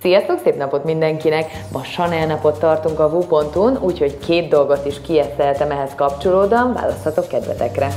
Sziasztok, szép napot mindenkinek! Ma Chanel napot tartunk a Wu.hu-n, úgyhogy két dolgot is kieszeltem ehhez kapcsolódóan, választhatok kedvetekre.